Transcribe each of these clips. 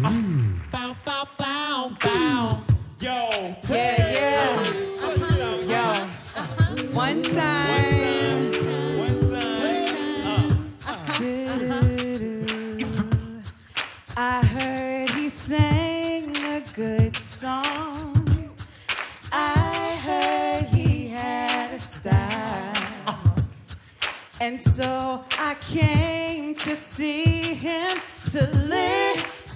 Bow, bow, bow, bow. Yo, Yeah, yeah. Yo. One time. one time. Do-do-do. I heard he sang a good song. I heard he had a style. And so I came to see him to listen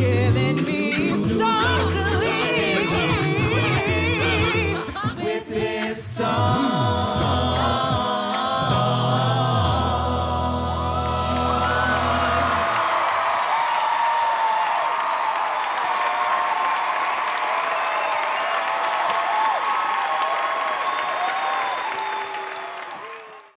killing me.